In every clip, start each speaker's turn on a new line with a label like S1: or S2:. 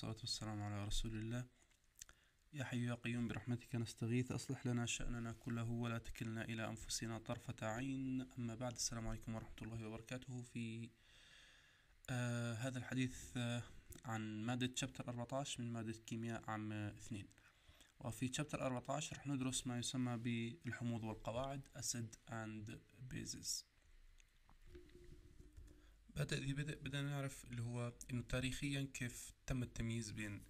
S1: والصلاة والسلام على رسول الله. يا حي يا قيوم برحمتك نستغيث. أصلح لنا شأننا كله ولا تكلنا إلى أنفسنا طرفة عين. أما بعد السلام عليكم ورحمة الله وبركاته. في آه هذا الحديث آه عن مادة شابتر 14 من مادة كيمياء عام اثنين. وفي شابتر 14 رح ندرس ما يسمى بالحموض والقواعد Acid and Bases. بدأ بدأ بدأنا نعرف اللي هو إنه تاريخيا كيف تم التمييز بين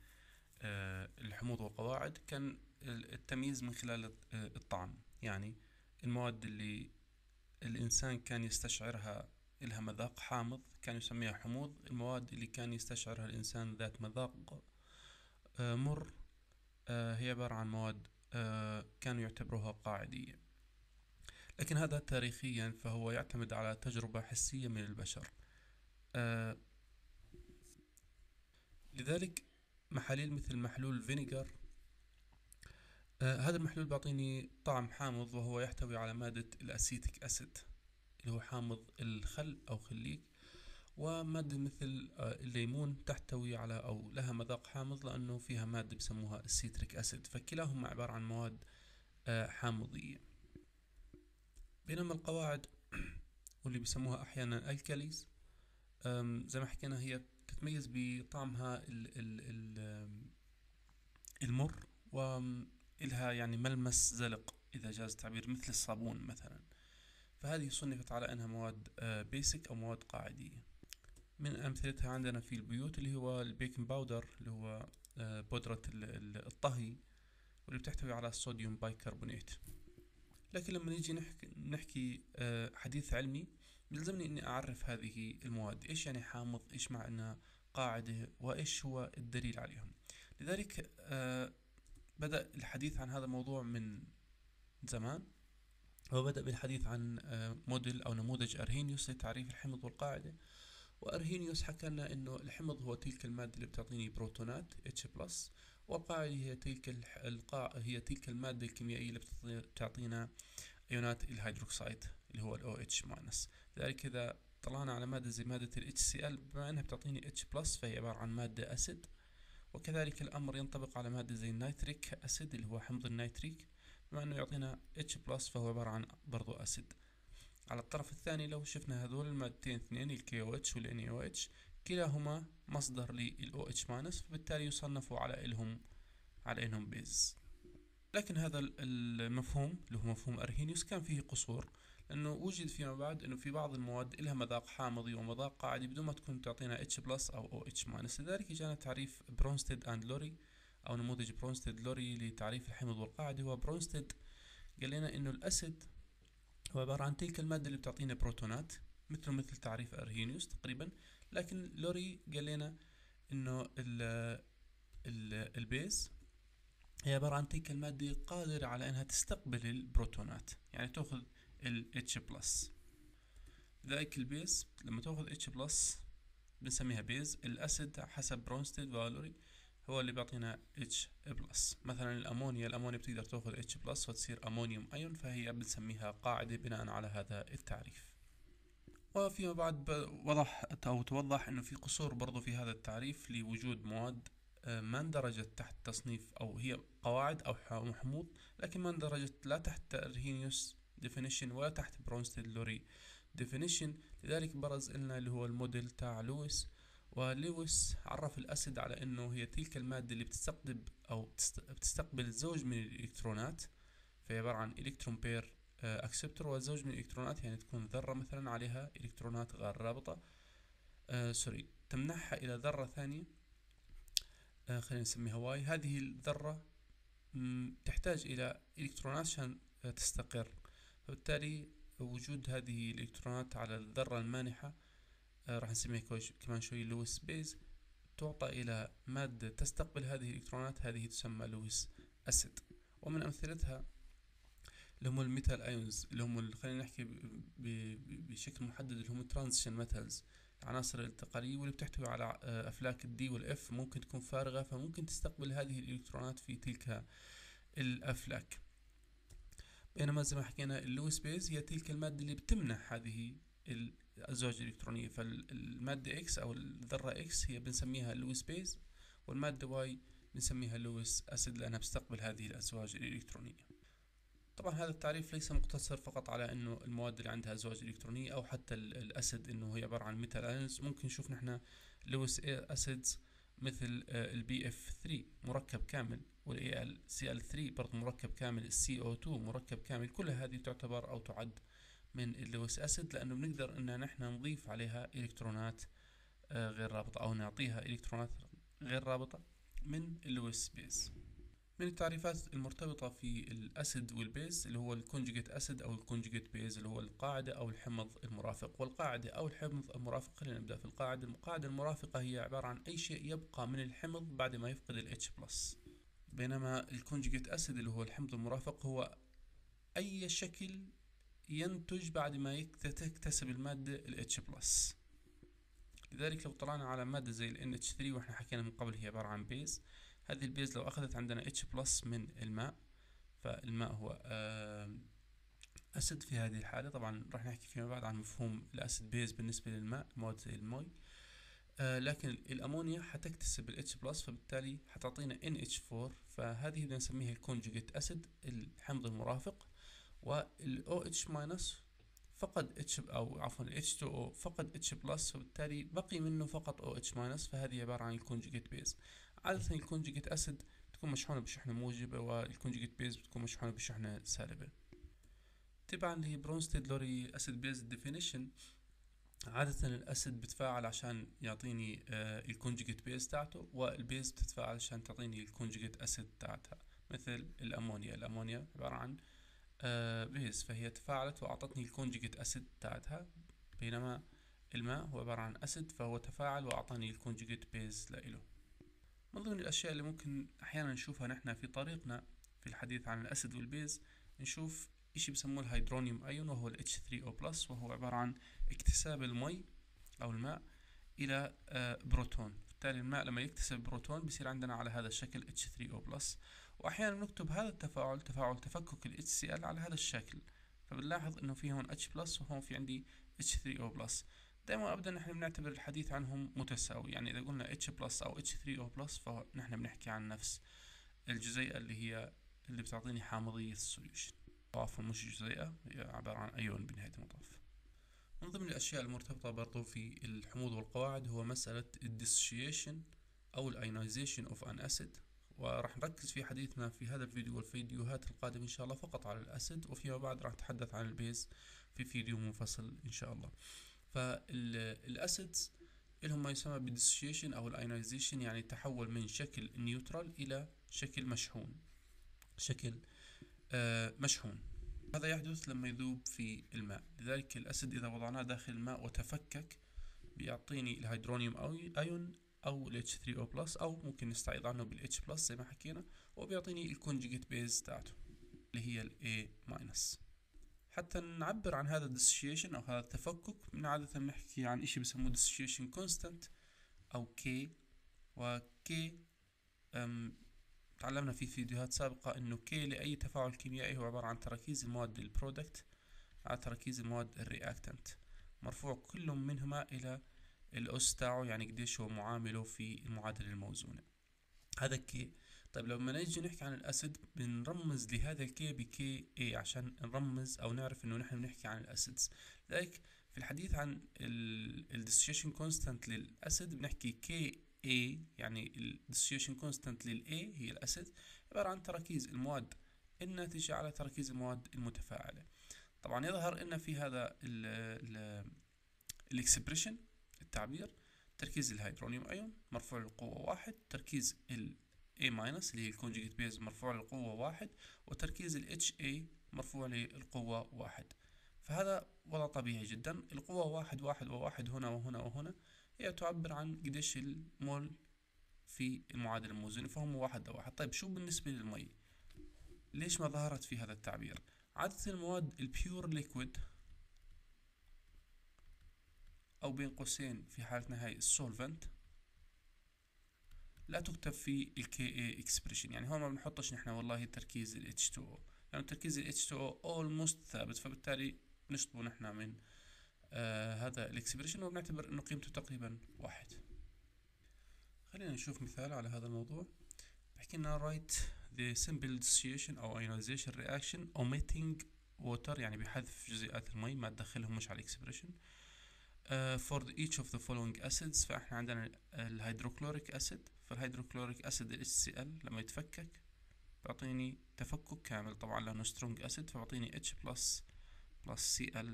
S1: آه، الحموض والقواعد. كان التمييز من خلال آه، الطعم يعني المواد اللي الإنسان كان يستشعرها إلها مذاق حامض كان يسميها حموض. المواد اللي كان يستشعرها الإنسان ذات مذاق آه، مر هي عبارة عن مواد كانوا يعتبروها قاعدية. لكن هذا تاريخيا فهو يعتمد على تجربة حسية من البشر. آه لذلك محاليل مثل محلول vinegar آه هذا المحلول بيعطيني طعم حامض وهو يحتوي على مادة ال acetic acid اللي هو حامض الخل أو خليك ومادة مثل آه الليمون تحتوي على أو لها مذاق حامض لأنه فيها مادة بسموها ال citric acid فكلاهما عبارة عن مواد آه حامضية. بينما القواعد واللي بيسموها أحيانا alkalis زي ما حكينا هي تتميز بطعمها ال ال ال المر وإلها يعني ملمس زلق إذا جاز التعبير مثل الصابون مثلا. فهذه صنفت على أنها مواد basic أو مواد قاعدية. من أمثلتها عندنا في البيوت اللي هو ال baking powder اللي هو بودرة الطهي واللي بتحتوي على الصوديوم بايكربونات لكن لما نيجي نحكي, نحكي حديث علمي بيلزمني إني أعرف هذه المواد. إيش يعني حامض؟ إيش مع انها قاعدة؟ وإيش هو الدليل عليهم؟ لذلك آه بدأ الحديث عن هذا الموضوع من زمان. وبدأ بالحديث عن آه موديل أو نموذج أرهينيوس لتعريف الحمض والقاعدة. وأرهينيوس حكى لنا إنه الحمض هو تلك المادة اللي بتعطيني بروتونات H والقاعدة هي تلك القاع هي تلك المادة الكيميائية اللي بتعطينا إيونات الهيدروكسيد اللي هو ال OH minus لذلك إذا طلعنا على مادة زي مادة ال HCl بما أنها بتعطيني H plus فهي عبارة عن مادة acid وكذلك الأمر ينطبق على مادة زي ال nitric acid اللي هو حمض النيتريك. بما أنه يعطينا H plus فهو عبارة عن برضو acid على الطرف الثاني لو شفنا هذول المادتين اثنين ال KOH وال NaOH كلاهما مصدر لل OH minus فبالتالي يصنفوا على إلهم على إنهم base لكن هذا المفهوم اللي هو مفهوم أرهينيوس كان فيه قصور. لأنه وجد فيما بعد أنه في بعض المواد لها مذاق حامضي ومذاق قاعدي بدون ما تكون تعطينا H plus أو OH minus لذلك جانا تعريف برونستيد and لوري أو نموذج برونستيد لوري لتعريف الحمض والقاعدة هو برونستيد قال لنا أنه ال acid هو عبارة عن تلك المادة اللي بتعطينا بروتونات مثل مثل تعريف أرهينيوس تقريبا. لكن لوري قال لنا أنه ال ال base هي عبارة عن تلك المادة قادرة على أنها تستقبل البروتونات. يعني تأخذ ال H plus لذلك ال base لما تأخذ H plus بنسميها base. ال acid حسب برونستيد ولوري هو اللي بيعطينا H plus مثلا الأمونيا الأمونيا بتقدر تأخذ H plus وتصير ammonium ion فهي بنسميها قاعدة بناء على هذا التعريف. وفيما بعد وضح أو توضح أنه في قصور برضو في هذا التعريف لوجود مواد ما اندرجت تحت تصنيف أو هي قواعد أو حموض لكن ما اندرجت لا تحت أرهينيوس definition ولا تحت برونستيد لوري. Definition لذلك برز لنا اللي هو الموديل تاع لويس. ولويس عرف ال acid على أنه هي تلك المادة اللي بتستقطب أو بتستقبل زوج من الإلكترونات. فهي عبارة عن electron pair acceptor وزوج من الإلكترونات يعني تكون ذرة مثلا عليها إلكترونات غير رابطة. آه sorry تمنحها إلى ذرة ثانية. آه خلينا نسميها Y. هذه الذرة تحتاج إلى إلكترونات عشان تستقر. فبالتالي وجود هذه الإلكترونات على الذرة المانحة آه راح نسميها كمان شوي لويس base تعطى إلى مادة تستقبل هذه الإلكترونات هذه تسمى لويس acid. ومن أمثلتها اللي هم ال metal ions اللي هم خلينا نحكي بشكل محدد اللي هم transition metals العناصر الانتقالية واللي بتحتوي على أفلاك ال d وال f ممكن تكون فارغة فممكن تستقبل هذه الإلكترونات في تلك الأفلاك. بينما زي ما حكينا اللويس base هي تلك المادة اللي بتمنح هذه الأزواج الإلكترونية. فالمادة X أو الذرة X هي بنسميها اللويس base والمادة Y بنسميها لويس acid لأنها بتستقبل هذه الأزواج الإلكترونية. طبعا هذا التعريف ليس مقتصر فقط على إنه المواد اللي عندها أزواج إلكترونية أو حتى ال acid إنه هي عبارة عن metal ions ممكن نشوف نحن لويس acids مثل ال BF 3 مركب كامل وال AlCl 3 برضه مركب كامل ال CO 2 مركب كامل كل هذه تعتبر أو تعد من ال Lewis acid لأنه بنقدر إن نحن نضيف عليها إلكترونات آه، غير رابطة أو نعطيها إلكترونات غير رابطة من ال Lewis base من التعريفات المرتبطة في ال acid وال base اللي هو ال conjugate acid أو ال conjugate base اللي هو القاعدة أو الحمض المرافق. والقاعدة أو الحمض المرافق خلينا نبدأ في القاعدة. القاعدة المرافقة هي عبارة عن أي شيء يبقى من الحمض بعد ما يفقد ال H بينما ال conjugate acid اللي هو الحمض المرافق هو أي شكل ينتج بعد ما تكتسب المادة ال H لذلك لو طلعنا على مادة زي ال NH3 وإحنا حكينا من قبل هي عبارة عن base هذه ال base لو أخذت عندنا H plus من الماء فالماء هو acid في هذه الحالة. طبعا راح نحكي فيما بعد عن مفهوم ال acid base بالنسبة للماء مواد زي المي. آه لكن الأمونيا حتكتسب ال H plus فبالتالي حتعطينا NH4 فهذه بدنا نسميها ال conjugate acid الحمض المرافق. وال OH minus فقد H أو عفوا H2O فقد H plus فبالتالي بقي منه فقط OH minus فهذه عبارة عن ال conjugate base عادة ال conjugate acid تكون مشحونة بشحنة موجبة وال conjugate base بتكون مشحونة بشحنة سالبة تبعا ل Bronsted Lowry acid base definition عادة ال acid بتفاعل عشان يعطيني آه ال conjugate base تاعته وال base بتتفاعل عشان تعطيني ال conjugate acid تاعتها. مثل الأمونيا الأمونيا عبارة عن آه base فهي تفاعلت وأعطتني ال conjugate acid تاعتها بينما الماء هو عبارة عن acid فهو تفاعل وأعطاني ال conjugate base لإله. من ضمن الأشياء اللي ممكن أحيانا نشوفها نحن في طريقنا في الحديث عن ال acid وال base نشوف إشي بسموه ال hydronium. ion وهو ال H3O وهو عبارة عن اكتساب المي أو الماء إلى آه، بروتون. بالتالي الماء لما يكتسب بروتون بيصير عندنا على هذا الشكل H3O وأحيانا نكتب هذا التفاعل تفاعل تفكك ال HCl على هذا الشكل. فبنلاحظ إنه في هون H وهون في عندي H3O دائما ابدا نحن بنعتبر الحديث عنهم متساوي. يعني إذا قلنا H plus أو H3O plus فنحن بنحكي عن نفس الجزيئة اللي هي اللي بتعطيني حامضية ال solution عفوا مش جزيئة هي عبارة عن أيون بنهاية المطاف. من ضمن الأشياء المرتبطة برضو في الحموض والقواعد هو مسألة ال dissociation أو ال ionization of an acid وراح نركز في حديثنا في هذا الفيديو والفيديوهات القادمة إن شاء الله فقط على ال acid وفيما بعد راح نتحدث عن ال base في فيديو منفصل إن شاء الله. فال acids لهم ما يسمى بال dissociation أو ال ionization يعني تحول من شكل neutral إلى شكل مشحون. شكل آه مشحون. هذا يحدث لما يذوب في الماء. لذلك ال acid إذا وضعناه داخل الماء وتفكك بيعطيني ال hydronium أو ايون أو ال H3O أو ممكن نستعيض عنه بال H زي ما حكينا وبيعطيني ال conjugate base تاعته اللي هي ال A minus حتى نعبر عن هذا ال dissociation أو هذا التفكك من عادة بنحكي عن إشي بسموه dissociation constant أو K و K تعلمنا في فيديوهات سابقة إنه K لأي تفاعل كيميائي هو عبارة عن تركيز المواد ال product على تركيز المواد ال reactant مرفوع كل منهما إلى الاس تاعه يعني قديش هو معامله في المعادلة الموزونة. هذا K طيب لما نيجي نحكي عن ال acid بنرمز لهذا ال K ب Ka عشان نرمز أو نعرف إنه نحن بنحكي عن ال acids لذلك في الحديث عن ال dissociation constant لل acid بنحكي Ka يعني ال dissociation constant لل A هي ال acid عبارة عن تركيز المواد الناتجة على تركيز المواد المتفاعلة. طبعا يظهر إن في هذا ال expression التعبير تركيز ال hydronium ion مرفوع للقوة واحد تركيز ال A- اللي هي ال conjugate base مرفوع للقوة واحد وتركيز ال HA مرفوع للقوة واحد. فهذا وضع طبيعي جدا. القوة واحد واحد وواحد هنا وهنا وهنا هي تعبر عن قديش المول في المعادلة الموزونة فهم واحد لواحد طيب شو بالنسبة للمي؟ ليش ما ظهرت في هذا التعبير؟ عادة المواد ال pure liquid أو بين قوسين في حالتنا هاي ال solvent لا تكتب في ال Ka expression. يعني هون ما بنحطش نحن والله تركيز ال H2O لأنه تركيز ال H2O almost ثابت فبالتالي نشطبه نحن من آه هذا ال expression وبنعتبر إنه قيمته تقريبا واحد. خلينا نشوف مثال على هذا الموضوع. بحكي لنا write the simple dissociation أو ionization reaction omitting water يعني بحذف جزيئات المي ما تدخلهم مش على ال expression uh, for each of the following acids. فإحنا عندنا ال hydrochloric acid فال hydrochloric acid ال HCl لما يتفكك بيعطيني تفكك كامل. طبعا لأنه strong acid فبعطيني H plus plus Cl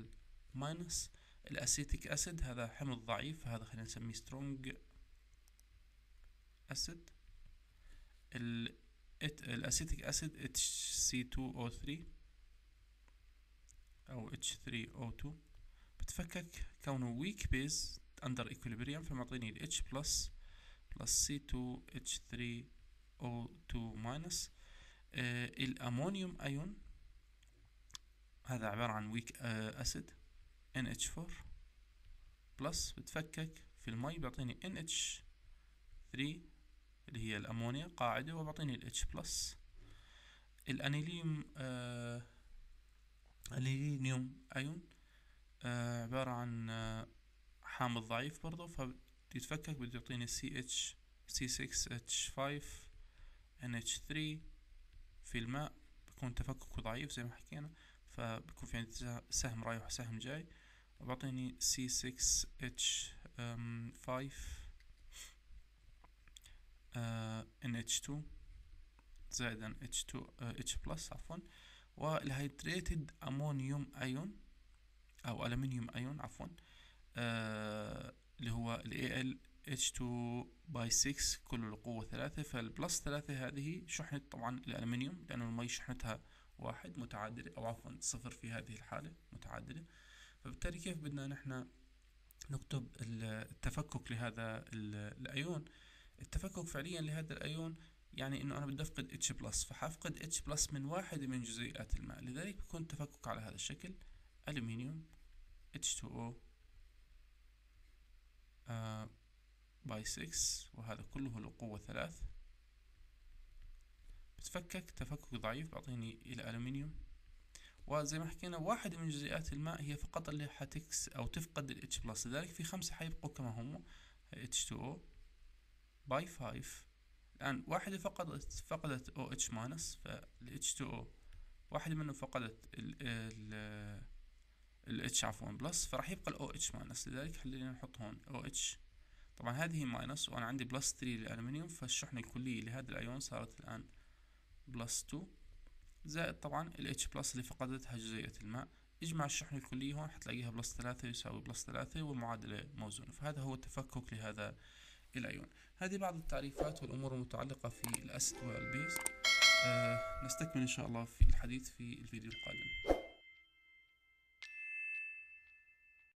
S1: minus ال acetic acid هذا حمض ضعيف فهذا خلينا نسميه strong acid ال acetic acid HC2O3 أو H3O2 بتفكك كونه weak base under equilibrium فمعطيني ال H plus plus C2H3O2 minus ال ammonium ion هذا عبارة عن weak آه acid NH4 plus بتفكك في المي بيعطيني NH3 اللي هي الأمونيا قاعدة وبعطيني ال H plus ال anilium آه anilinium ion آه عبارة عن آه حامض ضعيف برضه فبيتفكك بده يعطيني CH C6H5 NH3 في الماء بيكون تفككه ضعيف زي ما حكينا فبكون في عندي سهم رايح وسهم جاي. وبعطيني C6H5 NH2 زائدا H2 H plus عفوا. وال hydrated ammonium ion أو aluminium ion عفوا. اللي هو ال H2 by 6 كله القوة ثلاثة فال plus ثلاثة هذه شحنة طبعا الألمنيوم لأنه المي شحنتها واحد متعادلة أو عفوا صفر في هذه الحالة متعادلة. فبالتالي كيف بدنا نحن نكتب التفكك لهذا الأيون؟ التفكك فعليا لهذا الأيون يعني إنه أنا بدي أفقد H plus فحافقد H plus من واحدة من جزيئات الماء. لذلك بيكون التفكك على هذا الشكل الومنيوم H2O آه by 6 وهذا كله له قوة ثلاث. بتفكك تفكك ضعيف بعطيني الألمنيوم وزي ما حكينا واحدة من جزيئات الماء هي فقط اللي حتخسر أو تفقد ال H plus لذلك في خمسة حيبقوا كما هم H2O by 5 الآن واحدة فقدت فقدت OH minus فال H2O واحدة منهم فقدت ال ال ال H عفوا plus فراح يبقى ال OH minus لذلك خلينا نحط هون OH طبعا هذه minus وأنا عندي plus 3 للألمنيوم فالشحنة الكلية لهذا الأيون صارت الآن plus 2 زائد طبعا ال H plus اللي فقدتها جزيئة الماء. اجمع الشحنة الكلية هون حتلاقيها plus ثلاثة يساوي plus ثلاثة والمعادلة موزونة. فهذا هو التفكك لهذا الأيون هذه بعض التعريفات والأمور المتعلقة في ال acid وال base آه نستكمل إن شاء الله في الحديث في الفيديو القادم.